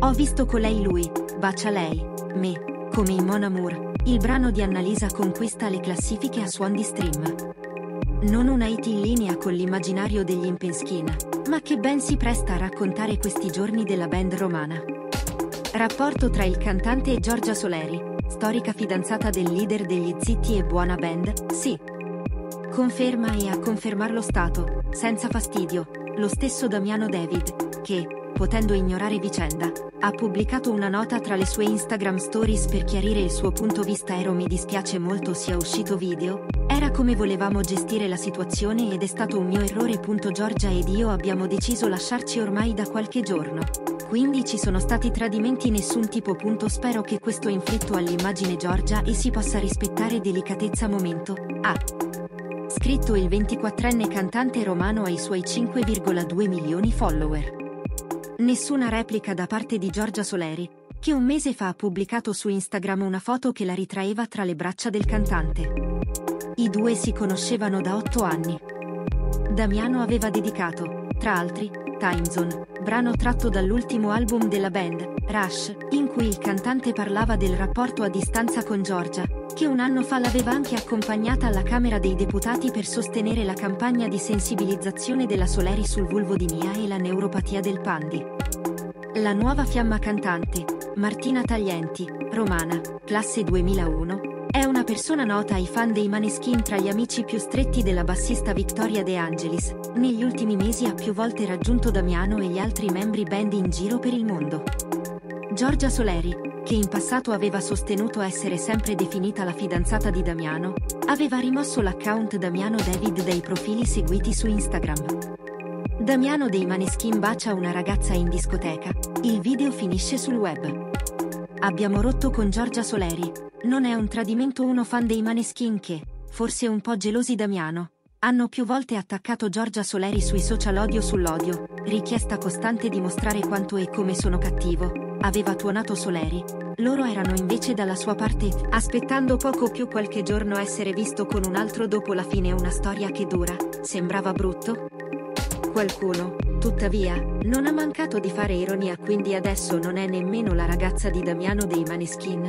Ho visto con lei lui, bacia lei, me, come in Mon Amour, il brano di Annalisa conquista le classifiche a suon di stream. Non una hit in linea con l'immaginario degli Impenskin, ma che ben si presta a raccontare questi giorni della band romana. Rapporto tra il cantante e Giorgia Soleri, storica fidanzata del leader degli Zitti e Buona Band, sì. Conferma e a confermarlo stato, senza fastidio, lo stesso Damiano David, che, potendo ignorare vicenda, ha pubblicato una nota tra le sue Instagram stories per chiarire il suo punto vista ero mi dispiace molto sia uscito video, era come volevamo gestire la situazione ed è stato un mio errore. Giorgia ed io abbiamo deciso lasciarci ormai da qualche giorno. Quindi ci sono stati tradimenti nessun tipo. Spero che questo inflitto all'immagine Giorgia e si possa rispettare delicatezza momento. Ha scritto il 24enne cantante romano ai suoi 5,2 milioni follower. Nessuna replica da parte di Giorgia Soleri, che un mese fa ha pubblicato su Instagram una foto che la ritraeva tra le braccia del cantante. I due si conoscevano da otto anni. Damiano aveva dedicato, tra altri, Time Zone, brano tratto dall'ultimo album della band, Rush, in cui il cantante parlava del rapporto a distanza con Giorgia, che un anno fa l'aveva anche accompagnata alla Camera dei Deputati per sostenere la campagna di sensibilizzazione della Soleri sul vulvodinia e la neuropatia del Pandi. La nuova fiamma cantante, Martina Taglienti, romana, classe 2001, è una persona nota ai fan dei Maneskin tra gli amici più stretti della bassista Victoria De Angelis. Negli ultimi mesi ha più volte raggiunto Damiano e gli altri membri band in giro per il mondo. Giorgia Soleri, che in passato aveva sostenuto essere sempre definita la fidanzata di Damiano, aveva rimosso l'account Damiano David dai profili seguiti su Instagram. Damiano dei Maneskin bacia una ragazza in discoteca, il video finisce sul web. Abbiamo rotto con Giorgia Soleri, non è un tradimento uno fan dei Maneskin che, forse un po' gelosi Damiano, hanno più volte attaccato Giorgia Soleri sui social odio sull'odio, richiesta costante di mostrare quanto e come sono cattivo, aveva tuonato Soleri. Loro erano invece dalla sua parte, aspettando poco più qualche giorno essere visto con un altro dopo la fine una storia che dura, sembrava brutto? Qualcuno, tuttavia, non ha mancato di fare ironia quindi adesso non è nemmeno la ragazza di Damiano dei Maneskin,